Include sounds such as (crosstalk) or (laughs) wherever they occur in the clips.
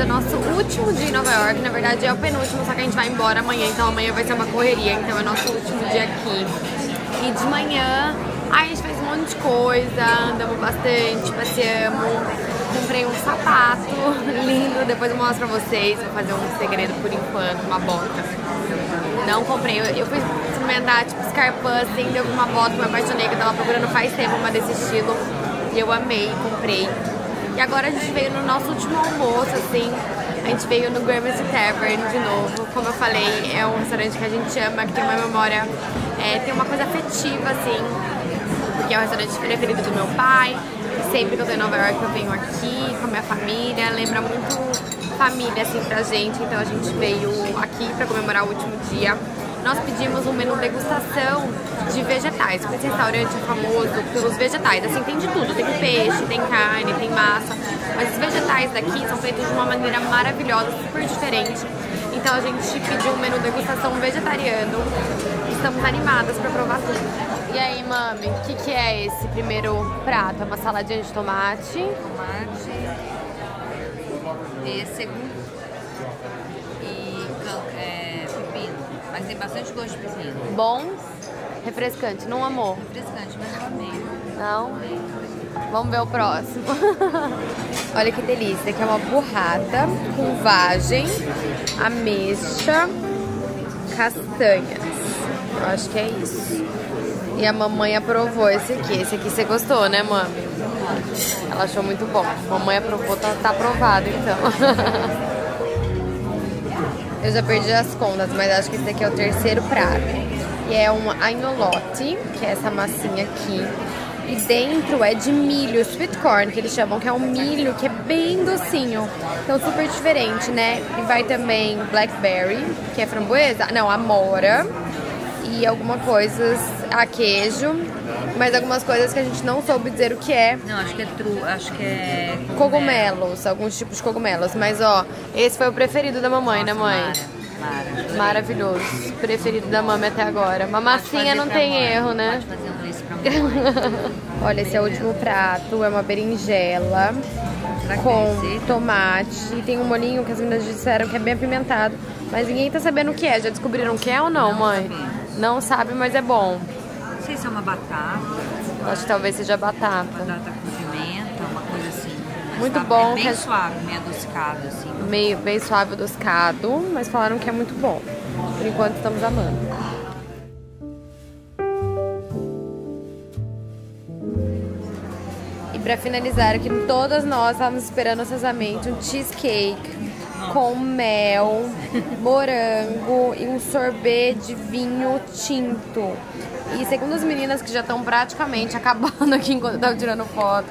Hoje é nosso último dia em Nova York, na verdade é o penúltimo, só que a gente vai embora amanhã, então amanhã vai ser uma correria, então é nosso último dia aqui. E de manhã, a gente fez um monte de coisa, andamos bastante, passeamos, comprei um sapato (laughs) lindo, depois eu mostro pra vocês, vou fazer um segredo por enquanto, uma bota. Não comprei, eu, fui experimentar tipo Scarpa, assim, deu uma bota, me apaixonei, que eu tava procurando faz tempo uma desse estilo, e eu amei, comprei. E agora a gente veio no nosso último almoço, assim. A gente veio no Gramercy Tavern de novo. Como eu falei, é um restaurante que a gente ama, que tem uma memória, é, tem uma coisa afetiva, assim. Porque é o restaurante preferido do meu pai. Sempre que eu tô em Nova York eu venho aqui com a minha família. Lembra muito família, assim, pra gente. Então a gente veio aqui pra comemorar o último dia nós pedimos um menu degustação de vegetais. Esse restaurante é famoso pelos vegetais. Assim, tem de tudo. Tem peixe, tem carne, tem massa. Mas os vegetais daqui são feitos de uma maneira maravilhosa, super diferente. Então a gente pediu um menu degustação vegetariano. Estamos animadas para provar tudo. E aí, mami, o que, que é esse primeiro prato? É uma saladinha de tomate. Tomate, pêssego pepino. Mas tem bastante gosto de pepino. Bom, refrescante. Não amou? Refrescante, mas eu amei. Não? Vamos ver o próximo. (laughs) Olha que delícia. Aqui é uma burrata com vagem, ameixa, castanhas. Eu acho que é isso. E a mamãe aprovou esse aqui. Esse aqui você gostou, né, mami? Ela achou muito bom. Mamãe aprovou, tá, tá aprovado então. (laughs) Eu já perdi as contas, mas acho que esse aqui é o terceiro prato. E é um agnolote, que é essa massinha aqui. E dentro é de milho, sweet corn, que eles chamam, que é um milho que é bem docinho. Então super diferente, né? E vai também blackberry, que é framboesa, não, amora. E algumas coisas, a queijo, mas algumas coisas que a gente não soube dizer o que é. Não, acho que é tru, acho que é cogumelos, alguns tipos de cogumelos. Mas ó, esse foi o preferido da mamãe, né, mãe? Mara, Mara. Maravilhoso. Preferido da mami até agora. Uma massinha não tem mãe. erro, né? Pode fazer um desse pra mãe. (laughs) Olha, esse é o último prato. É uma berinjela com tomate. E tem um molinho que as meninas disseram que é bem apimentado. Mas ninguém tá sabendo o que é. Já descobriram o que é ou não, Não mãe? sabemos. Não sabe, mas é bom. Não sei se é uma batata, Acho que talvez seja batata. batata com pimenta, uma coisa assim. Muito tá- bom, É bem que- suave, meio adocicado, assim. Meio bem suave adocicado, mas falaram que é muito bom. Por enquanto estamos amando. E pra finalizar, aqui todas nós estávamos esperando ansiosamente um cheesecake com mel, morango e um sorbet de vinho tinto. E segundo as meninas que já estão praticamente (laughs) acabando aqui enquanto eu tava tirando foto,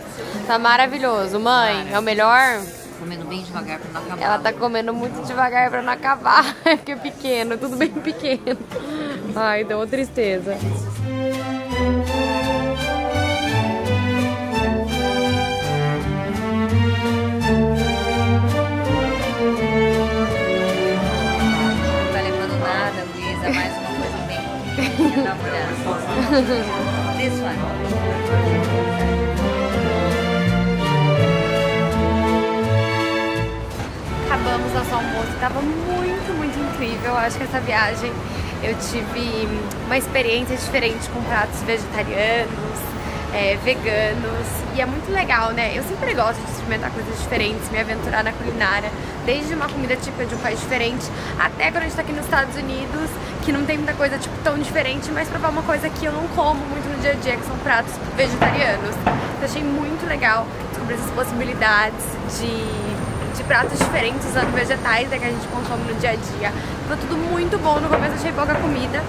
tá maravilhoso. Mãe, é o melhor? Comendo bem devagar pra não acabar. Ela tá comendo muito devagar pra não acabar, (laughs) porque é pequeno, tudo bem pequeno. Ai, deu uma tristeza. Acabamos nosso almoço, tava muito, muito incrível. Acho que essa viagem eu tive uma experiência diferente com pratos vegetarianos, é, veganos. E é muito legal, né? Eu sempre gosto de experimentar coisas diferentes, me aventurar na culinária, desde uma comida típica de um país diferente, até quando a gente tá aqui nos Estados Unidos, que não tem muita coisa tipo tão diferente, mas provar uma coisa que eu não como muito no dia a dia, que são pratos vegetarianos. Eu achei muito legal descobrir essas possibilidades de, de pratos diferentes usando vegetais né, que a gente consome no dia a dia. Foi tudo muito bom, no começo achei pouca comida,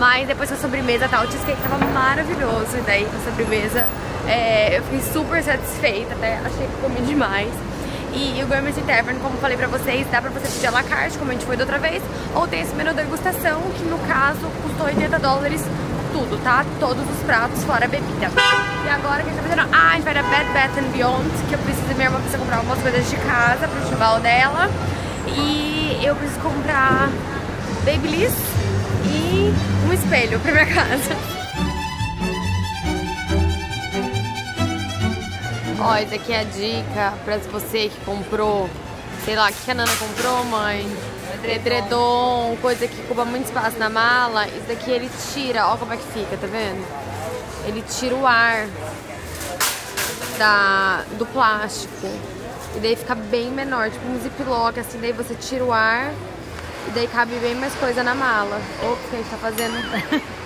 mas depois com a sobremesa tal, o cheesecake tava maravilhoso. E daí com a sobremesa é, eu fiquei super satisfeita, até achei que comi demais. E o Gourmet Tavern, como falei pra vocês, dá pra você pedir a la carte, como a gente foi da outra vez, ou tem esse menu degustação, que no caso custou 80 dólares tudo, tá? Todos os pratos, fora a bebida. E agora o que a gente tá fazendo? Ah, a gente vai na Bed Bath Beyond, que eu preciso, minha irmã precisa comprar algumas coisas de casa pro chival dela. E eu preciso comprar Babyliss e um espelho pra minha (laughs) casa. Ó, essa aqui é a dica pra você que comprou, sei lá, o que a Nana comprou, mãe? Edredom, coisa que ocupa muito espaço na mala. Isso daqui ele tira, ó como é que fica, tá vendo? Ele tira o ar da, do plástico. E daí fica bem menor, tipo um ziplock, assim, daí você tira o ar e daí cabe bem mais coisa na mala. O que a gente tá fazendo?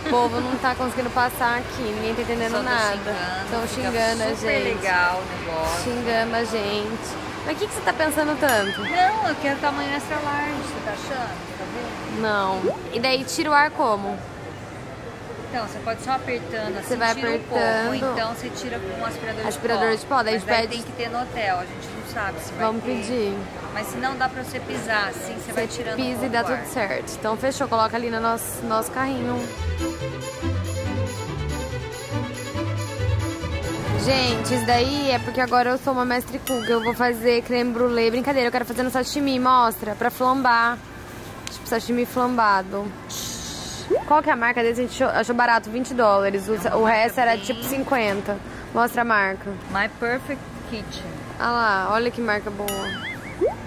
O povo não tá conseguindo passar aqui, ninguém tá entendendo Só nada. Estão xingando a super gente. legal o negócio. Xingando a gente. Mas o que, que você tá pensando tanto? Não, eu quero tamanho extra large, você tá achando? Tá vendo? Não. E daí tira o ar como? Então, você pode só apertando assim, Você vai tira um pouco, ou apertando. então você tira com um aspirador, Aspirador de de pó. pó, daí a Mas gente daí tem que ter no hotel, a gente sabe se vai Vamos ter. pedir. Mas se não dá pra você pisar assim, você, vai tirando Pisa e dá tudo certo. Então fechou, coloca ali no nosso, nosso carrinho. Gente, isso daí é porque agora eu sou uma mestre cook. Eu vou fazer creme brulee. Brincadeira, eu quero fazer no sashimi. Mostra, pra flambar. Tipo, sashimi flambado. Qual que é a marca desse? A gente achou, barato, 20 dólares. O, o resto era tipo 50. Mostra a marca. My Perfect Kitchen. Ah lá, olha que marca boa.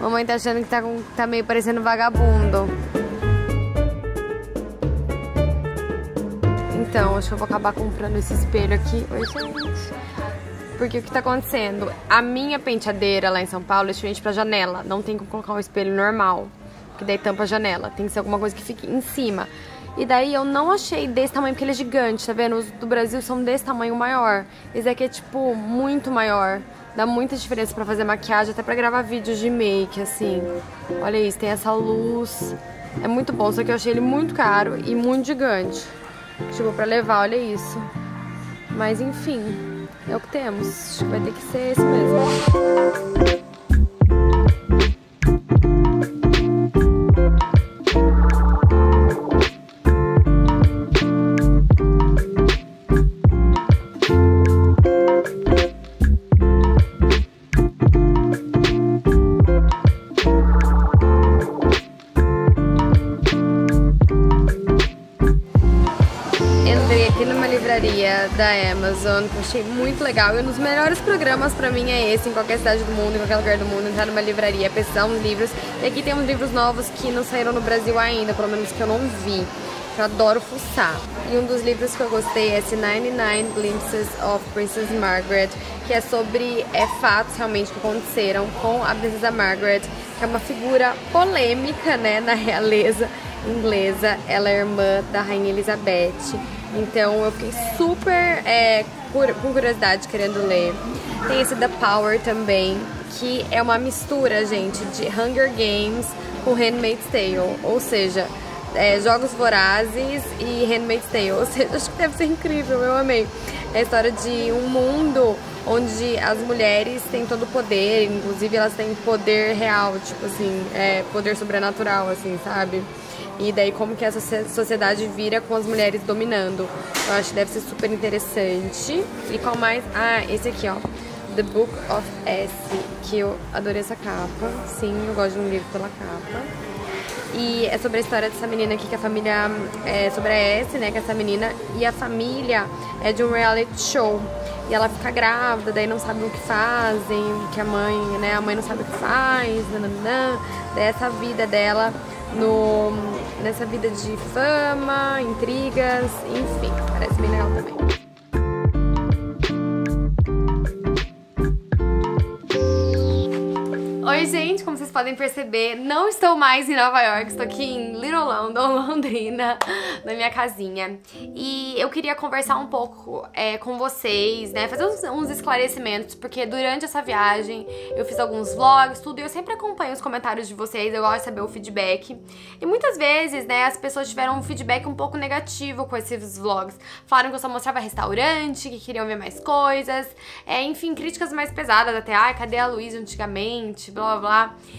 Mamãe tá achando que tá, com- tá meio parecendo vagabundo. Então, acho que eu vou acabar comprando esse espelho aqui. Oi, gente. Porque o que tá acontecendo? A minha penteadeira lá em São Paulo é diferente pra janela. Não tem como colocar um espelho normal. Que daí tampa a janela. Tem que ser alguma coisa que fique em cima. E daí eu não achei desse tamanho, porque ele é gigante, tá vendo? Os do Brasil são desse tamanho maior. Esse aqui é, tipo, muito maior. Dá muita diferença pra fazer maquiagem, até pra gravar vídeos de make, assim. Olha isso, tem essa luz. É muito bom, só que eu achei ele muito caro e muito gigante. Tipo, pra levar, olha isso. Mas enfim, é o que temos. Vai ter que ser esse mesmo. Da Amazon que eu achei muito legal e um dos melhores programas pra mim é esse, em qualquer cidade do mundo, em qualquer lugar do mundo, entrar numa livraria, pesquisar uns livros. E aqui tem uns livros novos que não saíram no Brasil ainda, pelo menos que eu não vi. Eu adoro fuçar. E um dos livros que eu gostei é esse 99 Glimpses of Princess Margaret, que é sobre é, fatos realmente que aconteceram com a princesa Margaret, que é uma figura polêmica, né, na realeza inglesa. Ela é irmã da rainha Elizabeth. Então eu fiquei super é, com curiosidade querendo ler. Tem esse The Power também, que é uma mistura, gente, de Hunger Games com Handmaid's Tale. Ou seja, é, Jogos Vorazes e Handmaid's Tale. (laughs) Ou seja, acho que deve ser incrível, eu amei. É a história de um mundo onde as mulheres têm todo o poder, inclusive elas têm poder real, tipo assim, é, poder sobrenatural, assim, sabe? E daí como que essa socie- sociedade vira com as mulheres dominando. Eu acho que deve ser super interessante. E qual mais? Ah, esse aqui, ó. The Book of S, que eu adorei essa capa. Sim, eu gosto de um livro pela capa. E é sobre a história dessa menina aqui, que a família é sobre a S, né? Que é essa menina. E a família é de um reality show. E ela fica grávida, daí não sabe o que fazem, que a mãe, né? A mãe não sabe o que faz, nananã. Daí essa vida dela no, nessa vida de fama, intrigas, enfim. Parece bem legal também. Oi, gente, vocês podem perceber, não estou mais em Nova York, estou aqui em Little London, (laughs) Londrina, na minha casinha. E eu queria conversar um pouco é, com vocês, né? Fazer uns, uns, esclarecimentos, porque durante essa viagem eu fiz alguns vlogs, tudo, e eu sempre acompanho os comentários de vocês, eu gosto de saber o feedback. E muitas vezes, né, as pessoas tiveram um feedback um pouco negativo com esses vlogs. Falaram que eu só mostrava restaurante, que queriam ver mais coisas, é, enfim, críticas mais pesadas até. Ai, cadê a Luísa antigamente? Blá blá blá.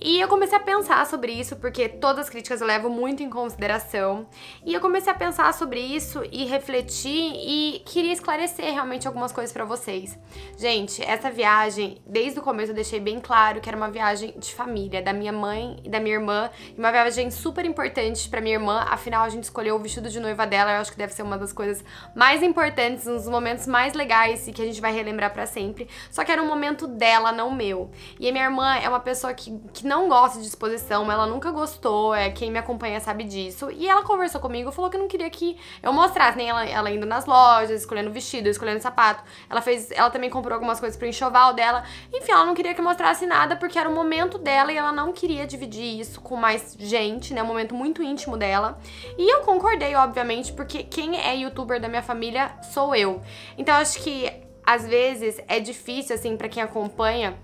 E eu comecei a pensar sobre isso, porque todas as críticas eu levo muito em consideração. E eu comecei a pensar sobre isso e refletir e queria esclarecer realmente algumas coisas para vocês. Gente, essa viagem, desde o começo eu deixei bem claro que era uma viagem de família, da minha mãe e da minha irmã, e uma viagem super importante para minha irmã, afinal a gente escolheu o vestido de noiva dela, eu acho que deve ser uma das coisas mais importantes, um dos momentos mais legais e que a gente vai relembrar para sempre. Só que era um momento dela, não meu. E a minha irmã é uma pessoa que, que não não gosta de exposição, ela nunca gostou, é quem me acompanha sabe disso. E ela conversou comigo, falou que não queria que eu mostrasse, nem ela, ela indo nas lojas, escolhendo vestido, escolhendo sapato. Ela fez, ela também comprou algumas coisas pro enxoval dela. Enfim, ela não queria que eu mostrasse nada porque era o momento dela e ela não queria dividir isso com mais gente, né? Um momento muito íntimo dela. E eu concordei, obviamente, porque quem é youtuber da minha família sou eu. Então acho que às vezes é difícil assim para quem acompanha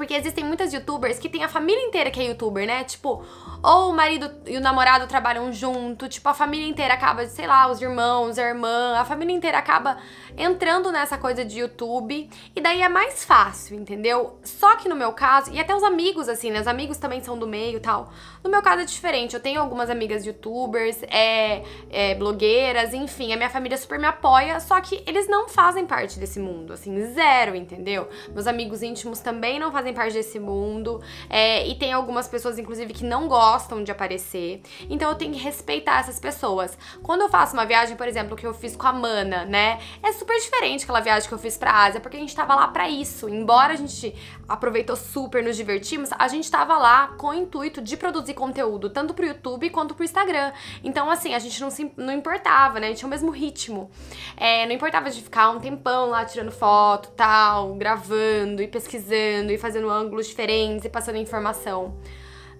porque existem muitas youtubers que tem a família inteira que é youtuber, né? Tipo, ou o marido e o namorado trabalham junto, tipo, a família inteira acaba, sei lá, os irmãos, a irmã, a família inteira acaba entrando nessa coisa de YouTube e daí é mais fácil, entendeu? Só que no meu caso, e até os amigos, assim, né? Os amigos também são do meio e tal. No meu caso é diferente. Eu tenho algumas amigas youtubers, é, é, blogueiras, enfim, a minha família super me apoia, só que eles não fazem parte desse mundo, assim, zero, entendeu? Meus amigos íntimos também não fazem parte desse mundo, é, e tem algumas pessoas, inclusive, que não gostam gostam de aparecer. Então eu tenho que respeitar essas pessoas. Quando eu faço uma viagem, por exemplo, que eu fiz com a Mana, né? É super diferente aquela viagem que eu fiz pra Ásia, porque a gente tava lá pra isso. Embora a gente aproveitou super, nos divertimos, a gente tava lá com o intuito de produzir conteúdo, tanto pro YouTube quanto pro Instagram. Então, assim, a gente não, se, não importava, né? A gente tinha o mesmo ritmo. É, não importava de ficar um tempão lá tirando foto, tal, gravando e pesquisando e fazendo ângulos diferentes e passando informação.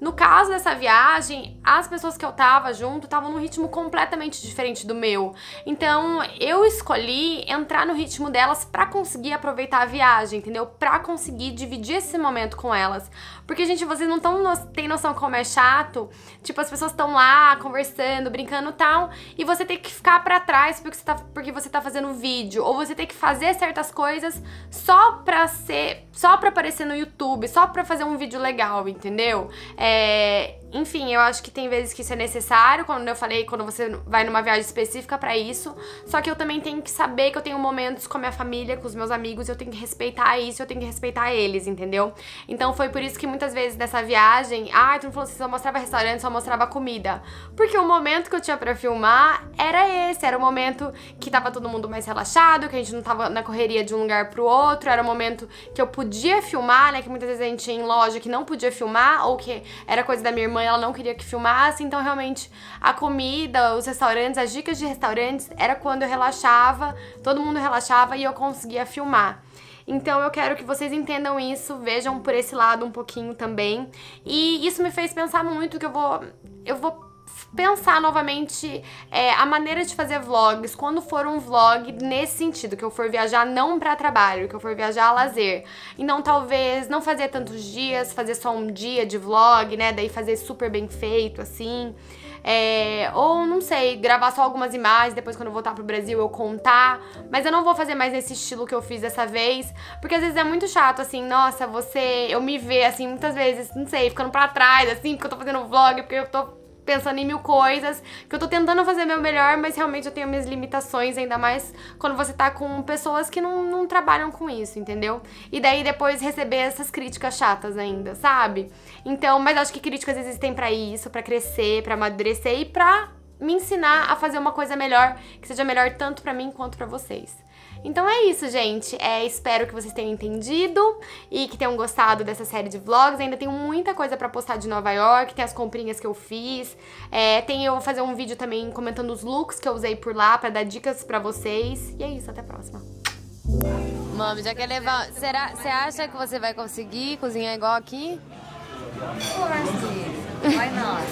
No caso dessa viagem, as pessoas que eu tava junto estavam num ritmo completamente diferente do meu. Então, eu escolhi entrar no ritmo delas para conseguir aproveitar a viagem, entendeu? Para conseguir dividir esse momento com elas. Porque, gente, vocês não tão no... tem noção como é chato. Tipo, as pessoas estão lá conversando, brincando e tal, e você tem que ficar para trás porque você, tá, porque você tá fazendo vídeo, ou você tem que fazer certas coisas só pra ser, só pra aparecer no YouTube, só pra fazer um vídeo legal, entendeu? É, é, enfim, eu acho que tem vezes que isso é necessário, quando eu falei, quando você vai numa viagem específica para isso. Só que eu também tenho que saber que eu tenho momentos com a minha família, com os meus amigos, eu tenho que respeitar isso, eu tenho que respeitar eles, entendeu? Então foi por isso que muitas vezes nessa viagem, ah, tu não falou assim, só mostrava restaurante, só mostrava comida. Porque o momento que eu tinha para filmar era esse, era o momento que tava todo mundo mais relaxado, que a gente não tava na correria de um lugar pro outro, era o momento que eu podia filmar, né? Que muitas vezes a gente ia em loja que não podia filmar, ou que era coisa da minha irmã mãe ela não queria que filmasse, então realmente a comida, os restaurantes, as dicas de restaurantes era quando eu relaxava, todo mundo relaxava e eu conseguia filmar. Então eu quero que vocês entendam isso, vejam por esse lado um pouquinho também. E isso me fez pensar muito que eu vou eu vou pensar novamente é, a maneira de fazer vlogs quando for um vlog nesse sentido, que eu for viajar não para trabalho, que eu for viajar a lazer. E não talvez não fazer tantos dias, fazer só um dia de vlog, né? Daí fazer super bem feito, assim. É, ou não sei, gravar só algumas imagens, depois quando eu voltar pro Brasil eu contar. Mas eu não vou fazer mais nesse estilo que eu fiz dessa vez, porque às vezes é muito chato, assim, nossa, você. Eu me ver, assim, muitas vezes, não sei, ficando pra trás, assim, porque eu tô fazendo vlog, porque eu tô pensando em mil coisas, que eu tô tentando fazer meu melhor, mas realmente eu tenho minhas limitações, ainda mais quando você tá com pessoas que não, não trabalham com isso, entendeu? E daí depois receber essas críticas chatas ainda, sabe? Então, mas acho que críticas existem para isso, para crescer, para amadurecer e pra me ensinar a fazer uma coisa melhor, que seja melhor tanto para mim quanto para vocês. Então é isso, gente. É, espero que vocês tenham entendido e que tenham gostado dessa série de vlogs. Ainda tenho muita coisa pra postar de Nova York, tem as comprinhas que eu fiz. É, tem, eu vou fazer um vídeo também comentando os looks que eu usei por lá pra dar dicas pra vocês. E é isso, até a próxima. Mami, já quer levar... Será, você acha que você vai conseguir cozinhar igual aqui? Of course, Why not?